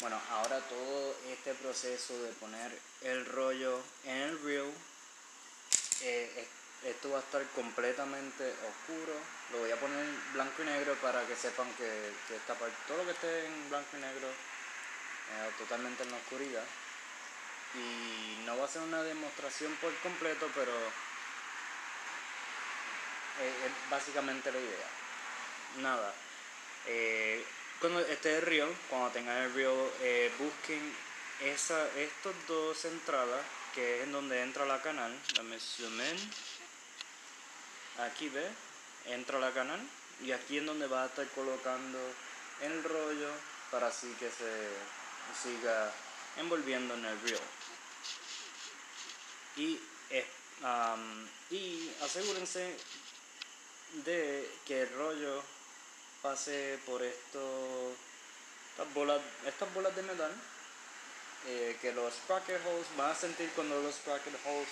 Bueno, ahora todo este proceso de poner el rollo en el reel, eh, esto va a estar completamente oscuro. Lo voy a poner en blanco y negro para que sepan que, esta parte, todo lo que esté en blanco y negro, eh, totalmente en la oscuridad. Y no va a ser una demostración por completo, pero es básicamente la idea. Nada. Eh, cuando esté el reel, cuando tengan el eh, busquen esa, estos dos entradas, que es en donde entra la canal. Dame zoom in. Aquí ve, entra la canal. Y aquí es donde va a estar colocando el rollo para así que se siga envolviendo en el reel. Y, y asegúrense de que el rollo pase por esto, estas, bolas, estas bolas de metal eh, que los sprocket holes van a sentir cuando los sprocket holes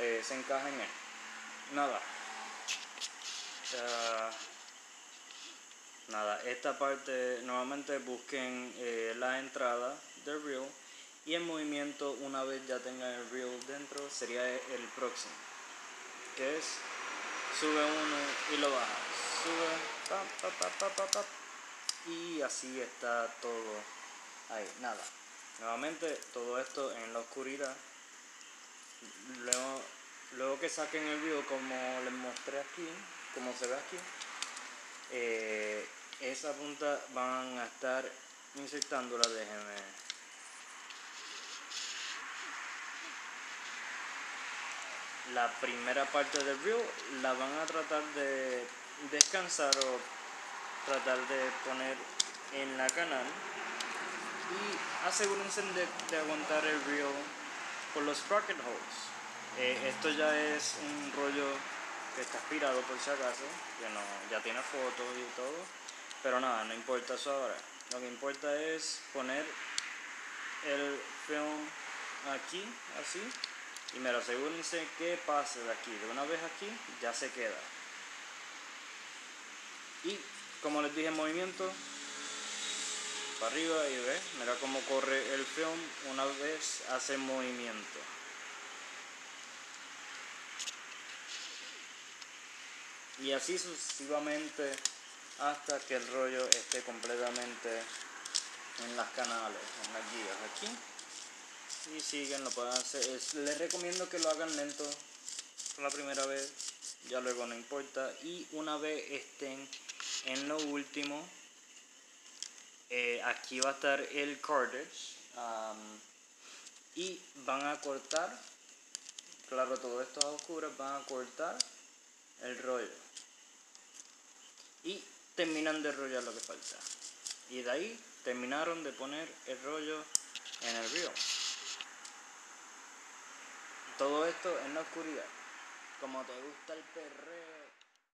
eh, se encajen en nada. Nada esta parte nuevamente busquen eh, la entrada del reel y el movimiento una vez ya tengan el reel dentro sería el próximo que es sube uno y lo baja, sube, y así está todo ahí, nada. Nuevamente todo esto en la oscuridad. Luego, luego que saquen el video como les mostré aquí, como se ve aquí, eh, esa punta van a estar insertándola, déjenme la primera parte del reel la van a tratar de descansar o tratar de poner en la canal y asegúrense de, aguantar el reel por los sprocket holes eh, esto ya es un rollo que está aspirado por si acaso no, ya tiene fotos y todo pero nada, no importa eso ahora lo que importa es poner el film aquí, así y me lo asegúrense que pase de aquí. De una vez aquí ya se queda. Y como les dije en movimiento, para arriba y ve, mira cómo corre el film una vez hace movimiento. Y así sucesivamente hasta que el rollo esté completamente en las canales, en las guías aquí y siguen, lo pueden hacer. les recomiendo que lo hagan lento la primera vez, ya luego no importa. Y una vez estén en lo último, eh, aquí va a estar el cordage y van a cortar, claro, todo esto a oscuras, van a cortar el rollo y terminan de enrollar lo que falta. Y de ahí terminaron de poner el rollo en el río. Todo esto en la oscuridad. Como te gusta el perreo.